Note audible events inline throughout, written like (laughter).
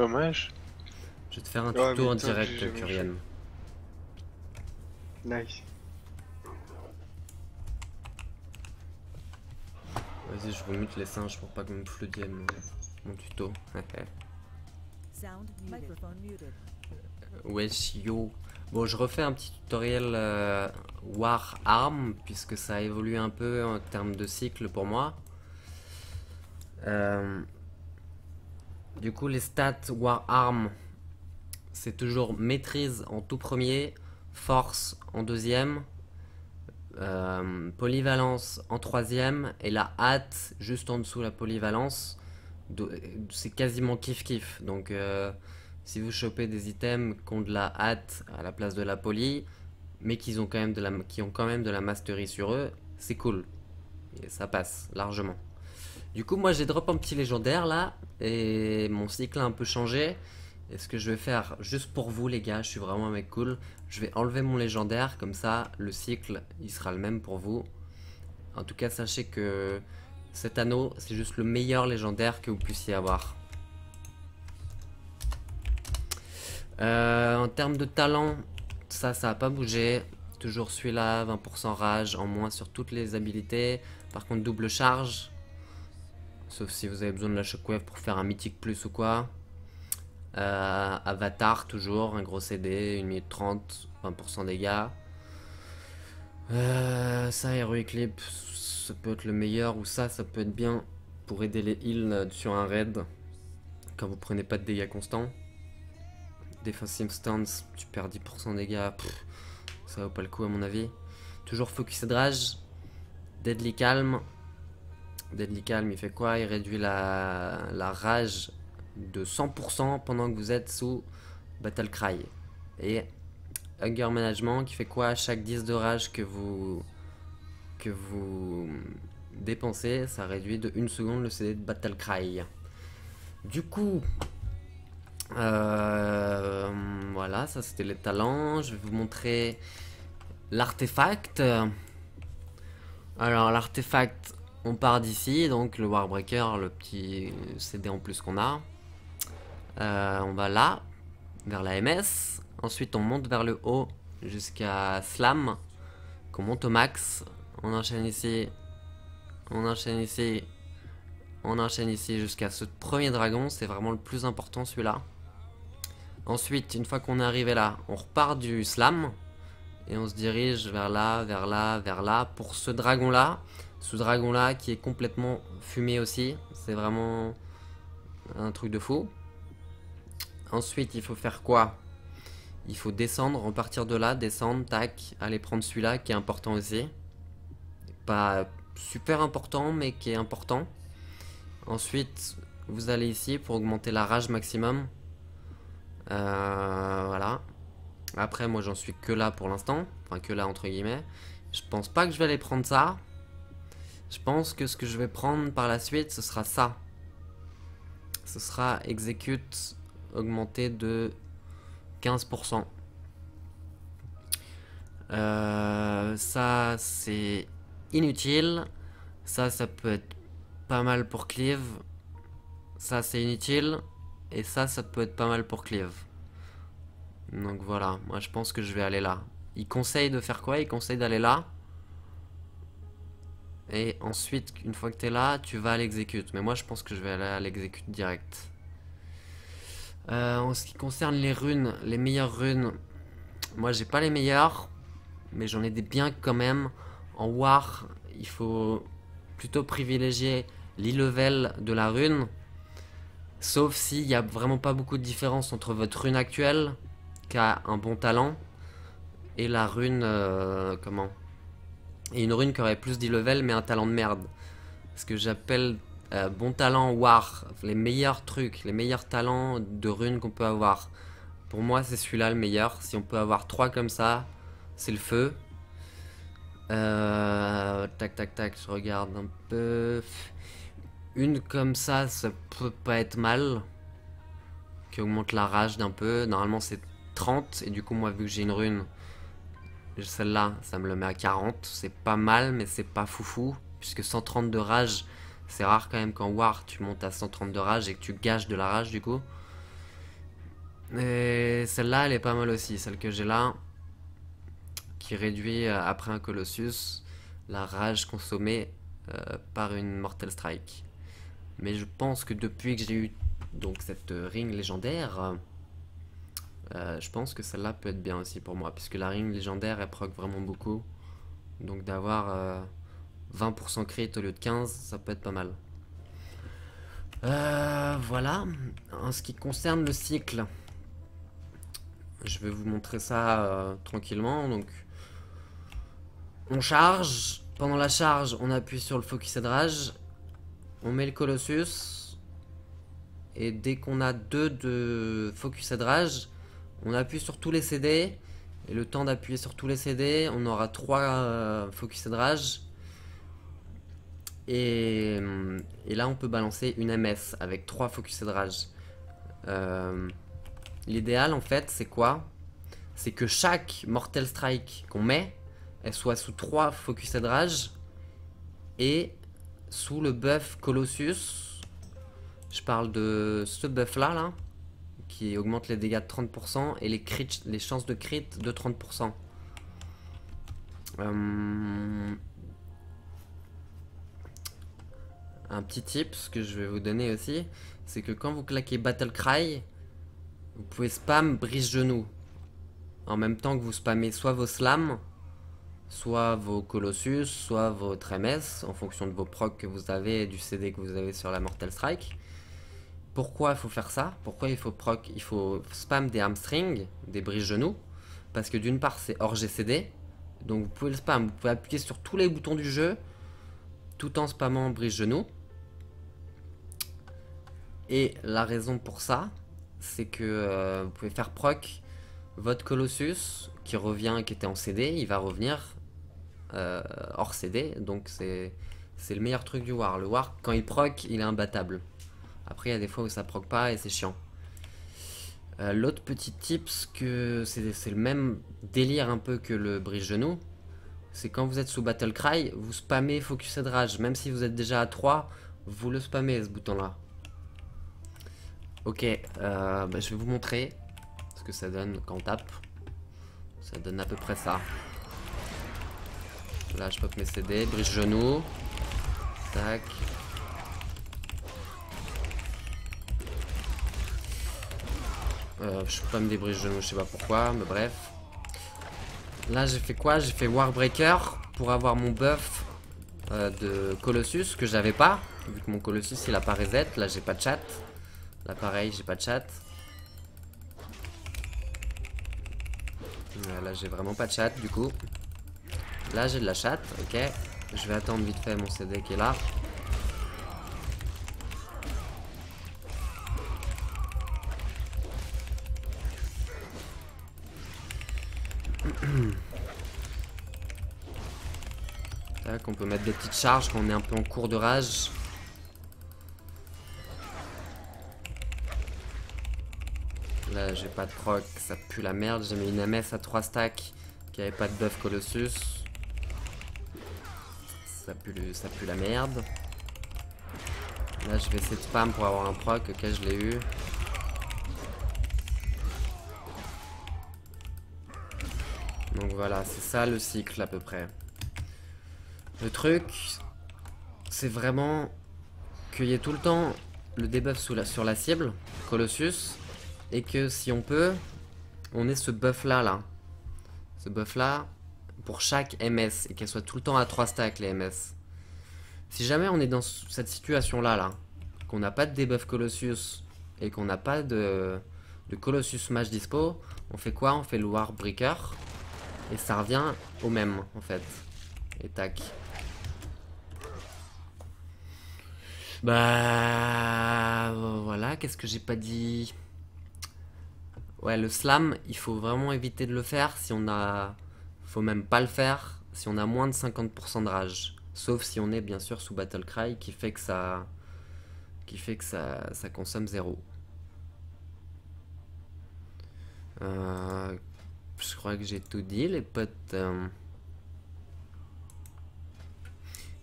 Dommage. Je vais te faire un tuto en toi, direct, Kurian. Nice. Vas-y, je remute les singes pour pas que me floodienne mon, mon tuto. (laughs) Sound microphone muted. Wesh yo. Bon, je refais un petit tutoriel euh, War Arm, puisque ça a évolué un peu en termes de cycle pour moi. Euh, du coup, les stats War Arm, c'est toujours maîtrise en tout premier, force en deuxième, euh, polyvalence en troisième, et la hâte juste en dessous la polyvalence. C'est quasiment kiff kiff. Donc, euh, si vous chopez des items qui ont de la hâte à la place de la poly, mais qui ont quand même de la, qui ont quand même de la mastery sur eux, c'est cool. Et ça passe largement. Du coup, moi j'ai drop un petit légendaire là, et mon cycle a un peu changé. Et ce que je vais faire, juste pour vous les gars, je suis vraiment un mec cool, je vais enlever mon légendaire, comme ça le cycle il sera le même pour vous. En tout cas, sachez que cet anneau, c'est juste le meilleur légendaire que vous puissiez avoir. Euh, en termes de talent, ça, ça a pas bougé. Toujours celui-là, 20% rage, en moins sur toutes les habilités. Par contre, double charge. Sauf si vous avez besoin de la shockwave pour faire un mythique plus ou quoi. Euh, avatar, toujours, un gros CD, 1 minute 30, 20% dégâts. Euh, ça, Hero Clip, ça peut être le meilleur. Ou ça, ça peut être bien pour aider les heals sur un raid. Quand vous prenez pas de dégâts constants. Defensive stance, tu perds 10% de dégâts. ça vaut pas le coup à mon avis. Toujours focus rage. Deadly calm. Deadly calm, il fait quoi? Il réduit la, rage de 100% pendant que vous êtes sous Battle Cry. Et Hunger Management qui fait quoi Chaque 10 de rage que vous que vous dépensez, ça réduit de 1 seconde le CD de Battle Cry. Du coup, euh, voilà, ça c'était les talents. Je vais vous montrer l'artefact. Alors l'artefact, on part d'ici, donc le Warbreaker, le petit CD en plus qu'on a. Euh, on va là, vers la MS. Ensuite on monte vers le haut jusqu'à Slam, qu'on monte au max. On enchaîne ici, on enchaîne ici, on enchaîne ici jusqu'à ce premier dragon, c'est vraiment le plus important celui-là. Ensuite, une fois qu'on est arrivé là, on repart du slam et on se dirige vers là, vers là, vers là pour ce dragon là. Ce dragon là qui est complètement fumé aussi, c'est vraiment un truc de fou. Ensuite, il faut faire quoi? Il faut descendre, repartir de là, descendre, tac, aller prendre celui-là qui est important aussi. Pas super important, mais qui est important. Ensuite, vous allez ici pour augmenter la rage maximum. Euh, voilà. Après, moi, j'en suis que là pour l'instant. Enfin, que là, entre guillemets. Je pense pas que je vais aller prendre ça. Je pense que ce que je vais prendre par la suite, ce sera ça. Ce sera execute augmenté de 15%. Euh, ça, c'est inutile. Ça, ça peut être pas mal pour cleave. Ça, c'est inutile. Et ça, ça peut être pas mal pour cleave. Donc voilà, moi je pense que je vais aller là. Il conseille de faire quoi? Il conseille d'aller là. Et ensuite, une fois que tu es là, tu vas à l'exécute. Mais moi je pense que je vais aller à l'exécute direct. Euh, en ce qui concerne les runes, les meilleures runes, moi j'ai pas les meilleures. Mais j'en ai des biens quand même. En War, il faut plutôt privilégier l'e-level de la rune. Sauf s'il n'y a vraiment pas beaucoup de différence entre votre rune actuelle, qui a un bon talent, et la rune. euh, comment? Et une rune qui aurait plus d'e-level, mais un talent de merde. Ce que j'appelle euh, bon talent war, les meilleurs trucs, les meilleurs talents de rune qu'on peut avoir. Pour moi, c'est celui-là le meilleur. Si on peut avoir trois comme ça, c'est le feu. Euh, tac, tac, tac, je regarde un peu. Une comme ça, ça peut pas être mal. Qui augmente la rage d'un peu. Normalement, c'est 30. Et du coup, moi, vu que j'ai une rune, celle-là, ça me le met à 40. C'est pas mal, mais c'est pas foufou. Puisque 130 de rage, c'est rare quand même qu'en War, tu montes à 130 de rage et que tu gages de la rage, du coup. Et celle-là, elle est pas mal aussi, celle que j'ai là. Qui réduit, euh, après un Colossus, la rage consommée euh, par une Mortal Strike. Mais je pense que depuis que j'ai eu donc cette ring légendaire, euh, je pense que celle-là peut être bien aussi pour moi. Puisque la ring légendaire, elle proc vraiment beaucoup. Donc d'avoir 20% crit au lieu de 15, ça peut être pas mal. voilà. En ce qui concerne le cycle, je vais vous montrer ça euh, tranquillement. Donc, on charge. Pendant la charge, on appuie sur le focus rage. On met le Colossus. Et dès qu'on a deux de focus rage, on appuie sur tous les CD. Et le temps d'appuyer sur tous les CD, on aura trois euh, focus rage. Et, là, on peut balancer une MS avec trois focus rage. Euh, L'idéal en fait, c'est quoi? C'est que chaque Mortal Strike qu'on met, elle soit sous 3 Focus Rage et sous le buff Colossus. Je parle de ce buff là, là augmente les dégâts de 30% et les, les chances de crit de 30%. Euh, un petit tip, ce que je vais vous donner aussi, c'est que quand vous claquez Battle Cry, vous pouvez spam brise genou. En même temps que vous spammez soit vos slams, soit vos colossus, soit votre MS, en fonction de vos procs que vous avez et du CD que vous avez sur la Mortal Strike. Pourquoi il faut faire ça Pourquoi il faut proc Il faut spam des hamstrings, des brise genoux. Parce que d'une part c'est hors GCD. Donc vous pouvez le spam, vous pouvez appuyer sur tous les boutons du jeu tout en spammant brise genou. Et la raison pour ça, c'est que euh, vous pouvez faire proc votre Colossus qui revient, qui était en CD, il va revenir euh, hors CD, donc c'est le meilleur truc du War. Le War, quand il proc, il est imbattable. Après, il y a des fois où ça proc pas et c'est chiant. Euh, l'autre petit que c'est le même délire un peu que le brise genou, c'est quand vous êtes sous Battle Cry, vous spammez Focus Rage, même si vous êtes déjà à 3, vous le spammez ce bouton là. Ok, euh, bah, je vais vous montrer ce que ça donne quand on tape. Ça donne à peu près ça. Là, je pop mes CD, brise genou. Tac. Euh, je peux pas me débrise genou, je sais pas pourquoi, mais bref. Là, j'ai fait quoi? J'ai fait Warbreaker pour avoir mon buff euh, de Colossus que j'avais pas. Vu que mon Colossus il a pas reset, là j'ai pas de chat. Là pareil, j'ai pas de chat. Là j'ai vraiment pas de chat du coup. Là j'ai de la chat, ok. Je vais attendre vite fait mon CD qui est là. Tac, on peut mettre des petites charges quand on est un peu en cours de rage. Là, j'ai pas de proc, ça pue la merde. J'ai mis une MS à 3 stacks qui avait pas de buff Colossus. Ça pue, ça pue la merde. Là, je vais essayer de spam pour avoir un proc. Ok, je l'ai eu. Voilà, c'est ça le cycle à peu près. Le truc, c'est vraiment qu'il y ait tout le temps le debuff sur la cible, Colossus, et que si on peut, on ait ce buff là là. Ce buff là pour chaque MS et qu'elle soit tout le temps à 3 stacks les MS. Si jamais on est dans cette situation là là, qu'on n'a pas de debuff Colossus et qu'on n'a pas de, Colossus Smash dispo, on fait quoi? On fait le Warbreaker et ça revient au même en fait. Et tac. Bah voilà, qu'est-ce que j'ai pas dit? Ouais, le slam, il faut vraiment éviter de le faire si on a... Faut même pas le faire si on a moins de 50% de rage. Sauf si on est bien sûr sous Battle Cry qui fait que ça... Qui fait que ça, consomme zéro. Euh, je crois que j'ai tout dit les potes. Euh.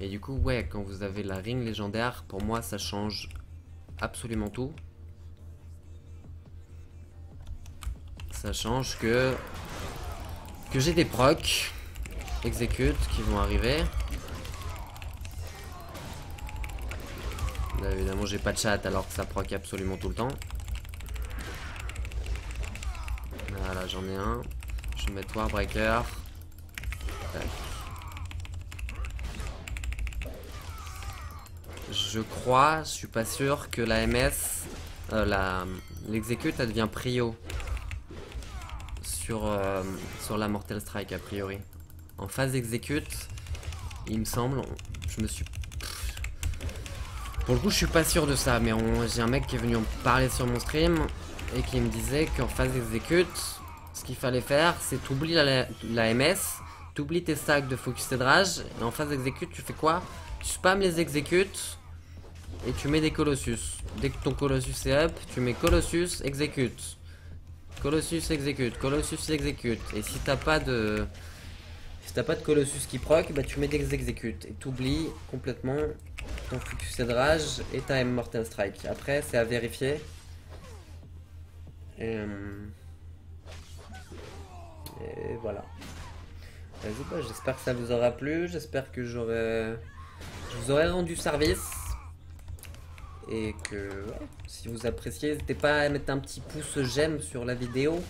Et du coup, ouais, quand vous avez la ring légendaire, pour moi ça change absolument tout. Ça change que... Que j'ai des procs. Exécute qui vont arriver. Là, évidemment, j'ai pas de chat alors que ça proc absolument tout le temps. Voilà, j'en ai un. Je vais mettre Warbreaker. Tac. Je crois, je suis pas sûr que la MS, euh, l'exécute, elle devient prio sur euh, sur la Mortal Strike a priori. En phase exécute, il me semble, je me suis. Pour le coup, je suis pas sûr de ça, mais j'ai un mec qui est venu en parler sur mon stream et qui me disait qu'en phase exécute, ce qu'il fallait faire, c'est t'oublies la, la MS, t'oublies tes stacks de focus et de rage, et en phase exécute, tu fais quoi? Tu spams les exécutes et tu mets des Colossus. Dès que ton Colossus est up, tu mets Colossus, exécute. Colossus exécute, Colossus exécute. Et si t'as pas de. Si t'as pas de Colossus qui proc, bah tu mets des exécutes. Et t'oublies complètement ton focus de rage et ta Immortal Strike. Après, c'est à vérifier. Et, euh, et voilà. Bah, j'espère que ça vous aura plu. J'espère que j'aurai. Je vous aurai rendu service. Et que si vous appréciez, n'hésitez pas à mettre un petit pouce j'aime sur la vidéo.